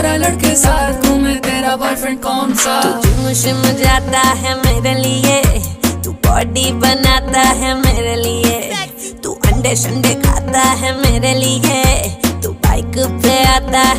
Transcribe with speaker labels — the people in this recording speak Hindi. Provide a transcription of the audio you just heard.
Speaker 1: सारा लड़के साथ घूमे, तेरा बॉयफ्रेंड कौन सा?
Speaker 2: तू जिम जाता है मेरे लिए, तू बॉडी बनाता है मेरे लिए, तू अंडे शंडे खाता है मेरे लिए, तू बाइक पे आता है